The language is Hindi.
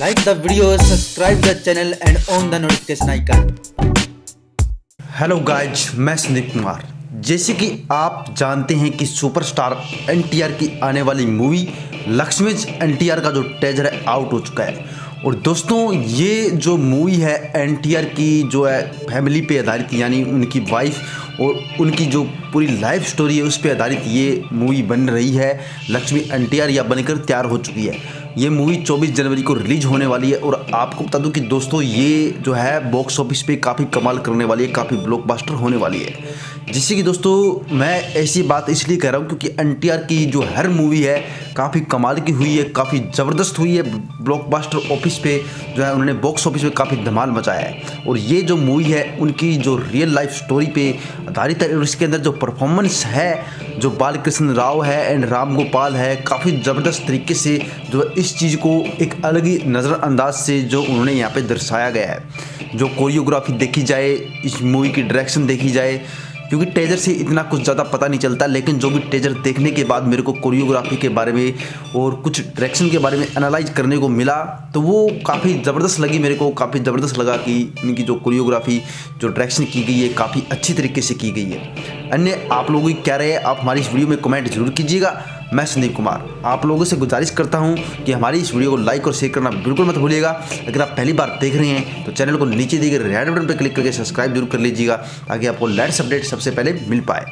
Like the video, subscribe the channel and on the notification icon. Hello guys मैं संदीप कुमार। जैसे कि आप जानते हैं कि सुपरस्टार एनटीआर की आने वाली मूवी लक्ष्मीज एन का जो टेजर है आउट हो चुका है। और दोस्तों ये जो मूवी है एनटीआर की जो है फैमिली पे आधारित यानी उनकी वाइफ और उनकी जो पूरी लाइफ स्टोरी है उस पर आधारित ये मूवी बन रही है। लक्ष्मी एनटीआर या बनकर तैयार हो चुकी है। ये मूवी 24 जनवरी को रिलीज़ होने वाली है और आपको बता दूँ कि दोस्तों, ये जो है बॉक्स ऑफ़िस पे काफ़ी कमाल करने वाली है, काफ़ी ब्लॉकबस्टर होने वाली है। जिससे कि दोस्तों, मैं ऐसी बात इसलिए कह रहा हूँ क्योंकि एनटीआर की जो हर मूवी है, काफ़ी कमाल की हुई है, काफ़ी ज़बरदस्त हुई है ब्लॉकबस्टर ऑफ़िस पे, जो है उन्होंने बॉक्स ऑफ़िस पे काफ़ी धमाल मचाया है। और ये जो मूवी है, उनकी जो रियल लाइफ स्टोरी पे आधारित है और इसके अंदर जो परफॉर्मेंस है, जो बालकृष्ण राव है एंड राम गोपाल है, काफ़ी ज़बरदस्त तरीके से जो इस चीज़ को एक अलग ही नज़रअंदाज से जो उन्होंने यहाँ पर दर्शाया गया है। जो कोरियोग्राफी देखी जाए, इस मूवी की डायरेक्शन देखी जाए क्योंकि टेजर से इतना कुछ ज़्यादा पता नहीं चलता, लेकिन जो भी टेजर देखने के बाद मेरे को कोरियोग्राफी के बारे में और कुछ डायरेक्शन के बारे में एनालाइज करने को मिला तो वो काफ़ी ज़बरदस्त लगी मेरे को, काफ़ी ज़बरदस्त लगा कि इनकी जो कोरियोग्राफी जो डायरेक्शन की गई है, काफ़ी अच्छी तरीके से की गई है। अन्य आप लोगों की क्या रहे आप हमारी इस वीडियो में कमेंट ज़रूर कीजिएगा मैं संदीप कुमार, आप लोगों से गुजारिश करता हूँ कि हमारी इस वीडियो को लाइक और शेयर करना बिल्कुल मत भूलिएगा अगर आप पहली बार देख रहे हैं तो चैनल को नीचे दिए गए रेड बटन पर क्लिक करके सब्सक्राइब ज़रूर कर लीजिएगा, ताकि आपको लेटेस्ट अपडेट सबसे पहले मिल पाए